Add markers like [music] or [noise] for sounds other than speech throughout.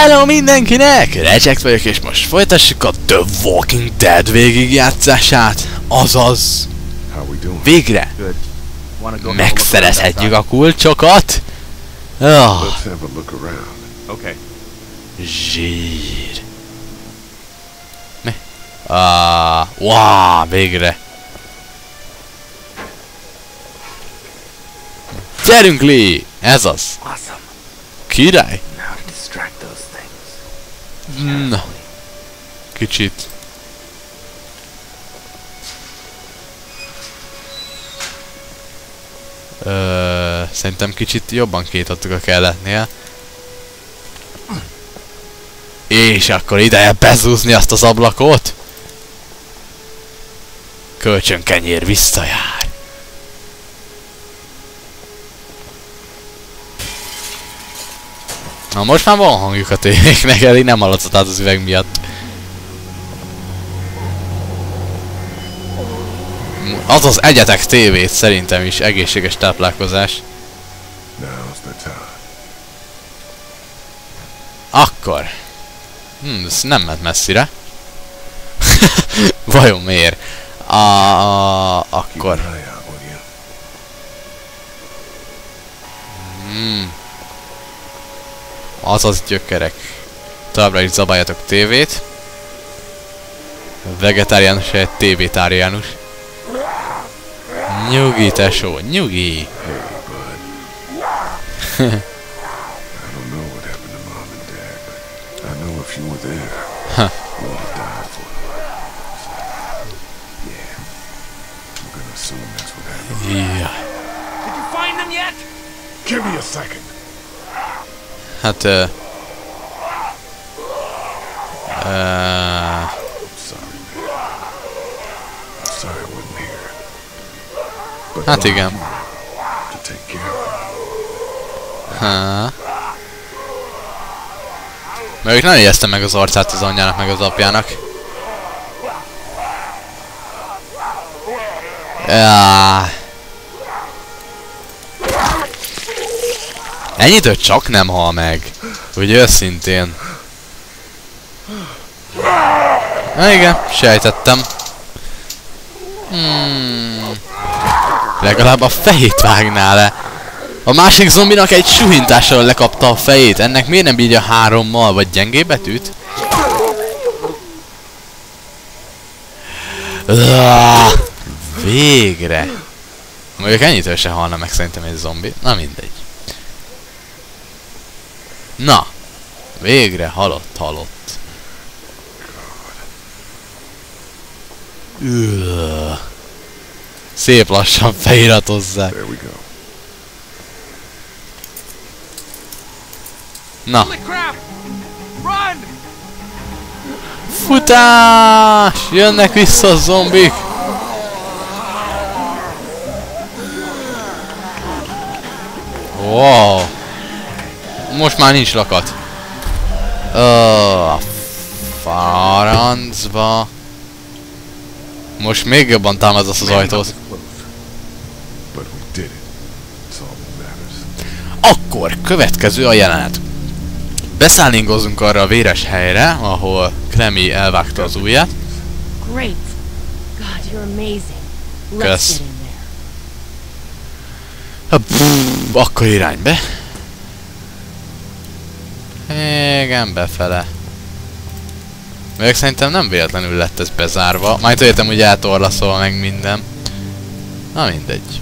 Hello mindenkinek! Reject vagyok és most folytassuk a The Walking Dead végigjátszását. Azaz, végre megszerezhetjük a kulcsokat. Oh, zsír. Mi? Ah, wow, végre. Gyerünk Lee! Ez az! Király! Now to distract those things. Na, kicsit. Ö, szerintem kicsit jobban kétadtuk a kelletnél. És akkor ideje bezúzni azt az ablakot. Kölcsönkenyér visszajár. Na most már van hangjuk a tévéknek, elég nem hallatszott át az üveg miatt. Az az egyetek tévét szerintem is egészséges táplálkozás. Akkor. Hm, ez nem ment messzire. [laughs] Vajon miért? A, a, akkor. Hmm. Azaz gyökerek. Továbbra is zabáljatok tévét. Vegetáriánus egy tévétáriánus. Nyugi, tesó, nyugi! Huh. Yeah. Did you find them yet? Give me a second. Hát... Ö... Ö... I'm sorry, man. I'm sorry I wasn't here. But Hát igen. Ha. Mert ők nem ijesztem meg az arcát az anyjának meg az apjának. Ja. Ennyitől csak nem hal meg. Úgy őszintén. Na igen, sejtettem. Hmm. Legalább a fejét vágná le. A másik zombinak egy suhintással lekapta a fejét. Ennek miért nem bírja hárommal, vagy gyengébbet üt? Ah, végre! Mondjuk ennyitől se halna meg szerintem egy zombi. Na mindegy. Na! Végre halott, halott. Üh. Szép lassan feliratozzák. There we go. Na, Holy crap! Run! futás! Jönnek vissza a zombik! Wow! Most már nincs lakat. Ö, a farancba. Most még jobban támasztasz az ajtót. Akkor következő a jelenet. Beszállingozunk arra a véres helyre, ahol Kremi elvágta az ujját. Great. God, you're amazing. Let's Kösz. get in there. Ha, pff, akkor irány be. Igen, befele. Még szerintem nem véletlenül lett ez bezárva. Majd értem, hogy eltorlaszol meg minden. Na mindegy.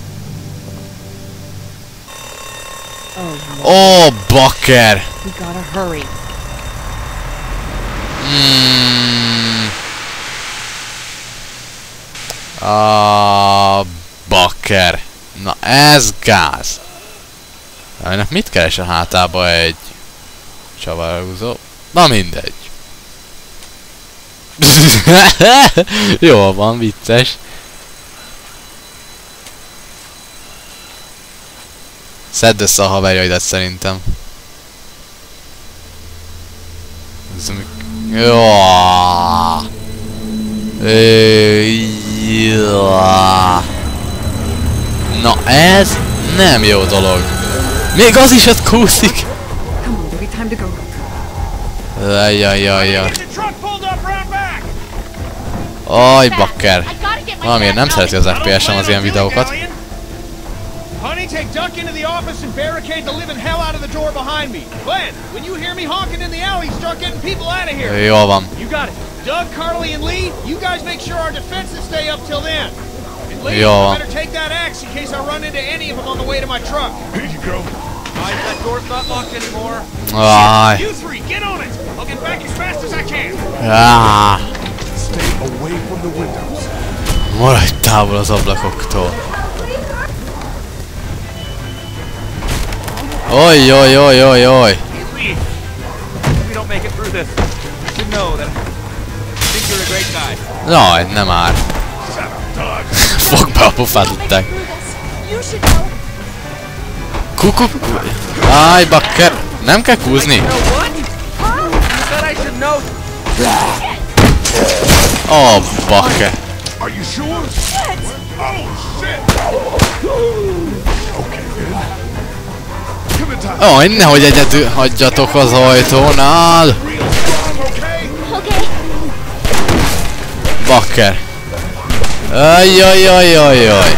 Oh. Ó, oh, bakker! Mm. A bakker. Na ez gáz. Ennek mit keres a hátába egy csavarhúzó? Na mindegy. [laughs] Jó van, vicces. Szedd össze a haverjaidat szerintem. Ez mi... Jó. Ö, jó. Na ez nem jó dolog. Még az is ott kúszik. Come on, baby, time to go. Pulled up round back. Aj, bakker. I gotta get my Valamiért nem dad szereti az FPS-em az ilyen videókat. Honey, take Duck into the office and barricade the living hell out of the door behind me. Glenn, when you hear me honking in the alley, start getting people out of here. Jól van. You got it. Doug, Carly, and Lee, you guys make sure our defenses stay up till then. And Lee, Yeah. you better take that axe in case I run into any of them on the way to my truck. Here you go. Guys, that door's not locked anymore. Aj. You three, get on it. I'll get back as fast as I can. Ah. Stay away from the windows. Maradj távol az ablakoktól. Oj, oj, oj, oj, oj. Hey, Lee, if we don't make it through this, you should know that I think you're a great guy. Jaj, nem már. [laughs] Fogd be a pofát utták. You should know. Kukuk. Áj, bakker. Nem kell kúzni? Ó, oh, bakker. Ó, oh, nehogy egyedül hagyjatok az ajtónál. Bakker. Ajajajajaj.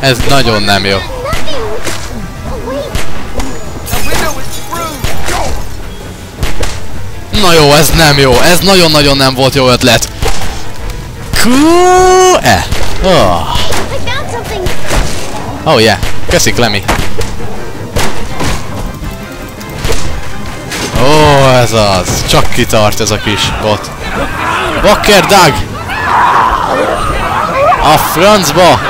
Ez nagyon nem jó. Na jó, ez nem jó. Ez nagyon-nagyon nem volt jó ötlet. Kú... E. Oh. Oh yeah. Köszi, Clemmy. Ó, oh, ez az. Csak kitart ez a kis bot. Bakker Doug! A francba!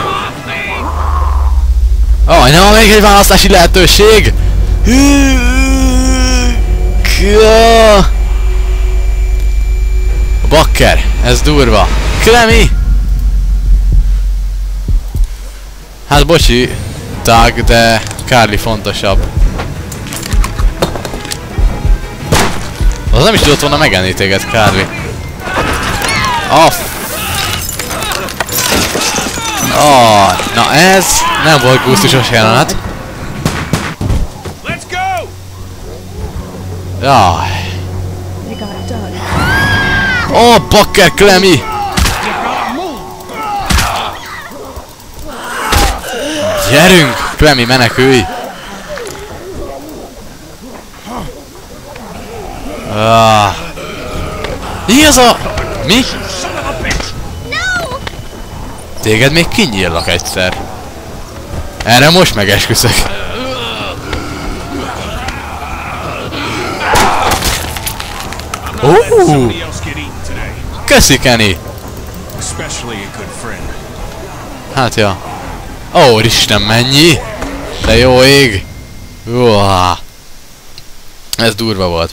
Ó, oh, nem még egy választási lehetőség! Hű, Bakker, ez durva. Clemmy! Hát bocsi, Doug, de Carly fontosabb. Az nem is tudott volna megenni téged, Carly. A f... Oh, na ez nem volt gusztusos jelenet. Let's go. Jaj. Ó, bakker, Clemmy! Gyerünk! Clemmy, menekülj! Ah. Mi az a... Mi? Téged még kinyírlak egyszer. Erre most megesküszök. Ó, Somebody köszi Kenny! Hát ja. Ó, Isten, mennyi? De jó ég! Uá. Ez durva volt.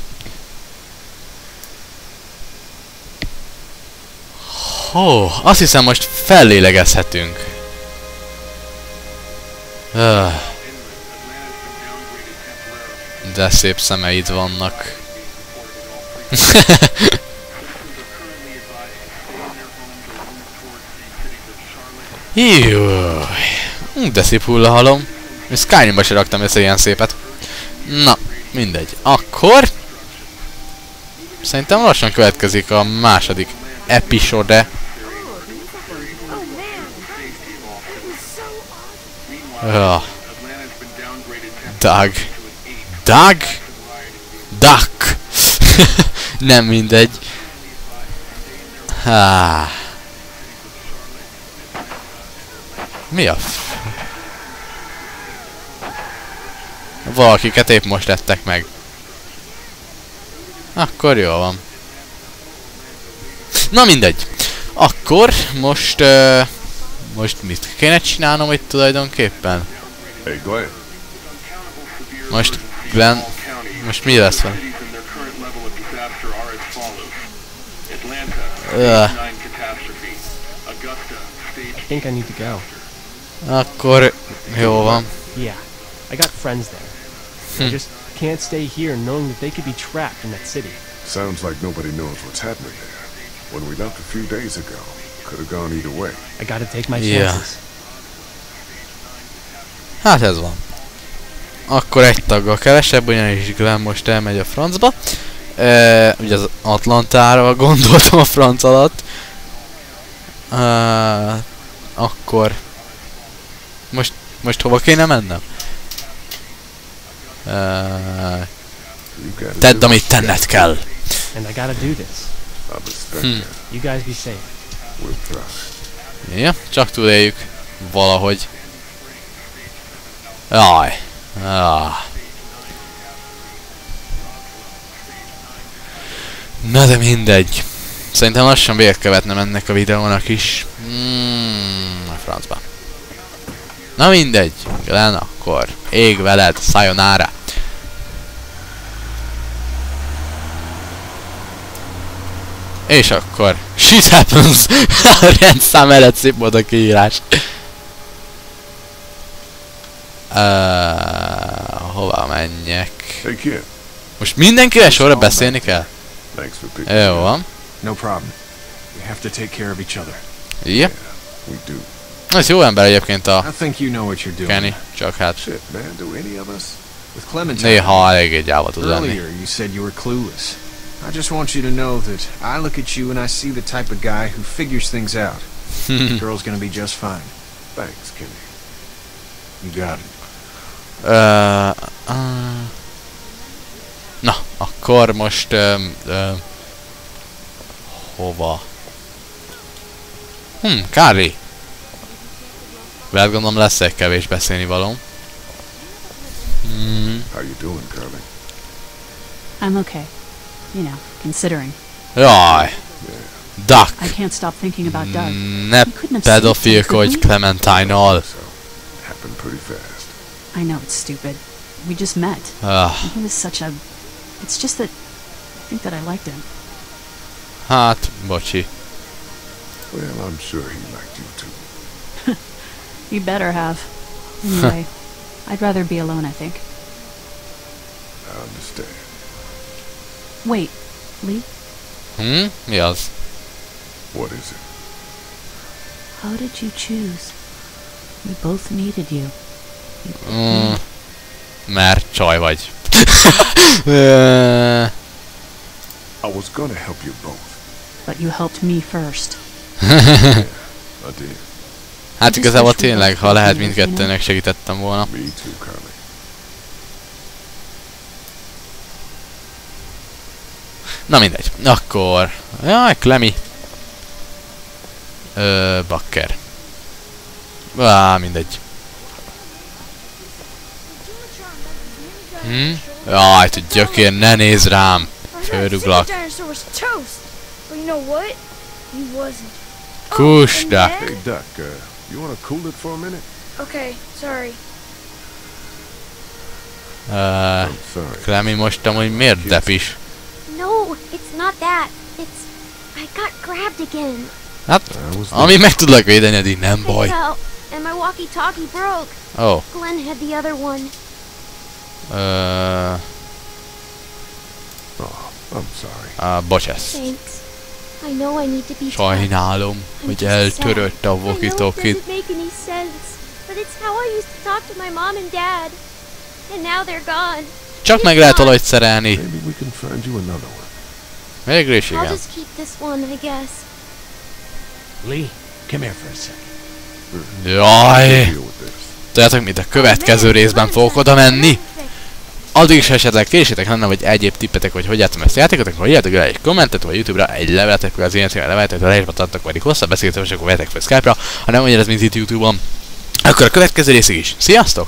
Hó, azt hiszem most fellélegezhetünk. Öh. De szép szemeid vannak. [laughs] Júj. Ú, De szép hullahalom. És Skyrimba se ilyen szépet. Na, mindegy. Akkor... Szerintem lassan következik a második episode. Ja. Doug. Doug? Duck. [laughs] Nem mindegy. Há. Mi a f... Valakiket épp most lettek meg. Akkor jó van. Na mindegy. Akkor most... Uh, most mit kéne csinálnom itt tulajdonképpen? Hey, Glenn. Most Glenn... Most mi lesz van? Ugh. I think I need to go. Akkor jó van. Yeah, I got friends there. I just can't stay here knowing that they could be trapped in that city. Sounds like nobody knows what's happening there. When we left a few days ago, could have gone either way. I gotta take my Yeah. chances. Hát ez van. Akkor egy taggal kevesebb, ugyanis Glenn most elmegy a francba. Ö, ugye az Atlantára gondoltam a franc alatt. Ö, akkor... Most, most hova kéne mennem? Gotta tedd, amit tenned kell. And I gotta do this. Hmm. You guys be safe. We'll try. Ja, csak túléljük. Valahogy. Jaj. Ah. Na de mindegy. Szerintem lassan véget követnem ennek a videónak is. Mm, a francba. Na mindegy. Glenn, akkor ég veled, sayonara. És akkor shit happens! [laughs] a rendszám mellett szép volt a kiírás. Uh, hova menjek? Most mindenkivel sorra beszélni kell? thanks for picking Jó me up. van. No problem. We have to take care of each other. Ja. We do. Ez jó ember egyébként a. Kenny, csak hát néha eléggé gyáva tud lenni. I just want you to know that I look at you and I see the type of guy who figures things out. [laughs] The girl's gonna be just fine. Thanks, Kenny. You got it. Ö, uh, na, akkor most um, um, hova? Hm, Kári. Veled gondolom lesz egy kevés beszélni való. Mm, How you doing, Carly? I'm okay. You know, considering. jaj. Duck. I can't stop thinking about Doug. Ne He couldn't have saved him, pedofilkodj? Clementine-nal. Happened pretty fast. I know it's stupid. We just met. Ah, he was such a... It's just that... I think that I liked him. hát, bocsi. Well, I'm sure he liked you too. You better have. Anyway, [laughs] I'd rather be alone, I think. I understand. Wait, Lee, Hmm? Yes. What is it? how did you choose? We both needed you. Mm, mert csaj vagy. Ö, I was gonna help you both. But you helped me first. [laughs] I did. Hát igazából tényleg, ha lehet mindkettőnek segítettem volna. Na mindegy. Akkor... Jaj, Klemi. Ö, bakker. Á, mindegy. Hm? Jaj, te gyökér, ne nézz rám! Fölruglak. toast. But you know what? He wasn't. Kusda! Hey, Duck, uh, you wanna cool it for a minute? Okay, sorry. Ö, I'm sorry. Klemi most amúgy miért depis? No, it's not that. It's I got grabbed again. I was Ami meg tudlak védeni, addig nem I baj. fell, and my walkie-talkie broke. Oh, Glenn had the other one. ö, Oh, I'm sorry. á, bocsász. Thanks. Sajnálom, I'm hogy just eltörött a sad. I know it walkie-talkie. doesn't make any sense, but it's how I used to talk to my mom and dad. And now they're gone. Csak meg lehet valahogy szerelni. Maybe we can find you another one. Végül is I'll igen. just keep this one, I guess. Lee, come here for a second. Jaj! Deal with this. Tudjátok mit? A következő részben fogok oda menni. Addig is esetleg kérésétek lenne, vagy egyéb tippetek, hogy hogy játszom ezt a játékot, akkor írjátok el egy kommentet, vagy Youtube-ra egy leveletek, vagy az ilyen címre leveltek, a leírva adtak, vagy hosszabb beszélgetések, akkor vegyetek fel Skype-ra, ha nem ugyanez, mint itt Youtube-on. Akkor a következő részig is. Sziasztok!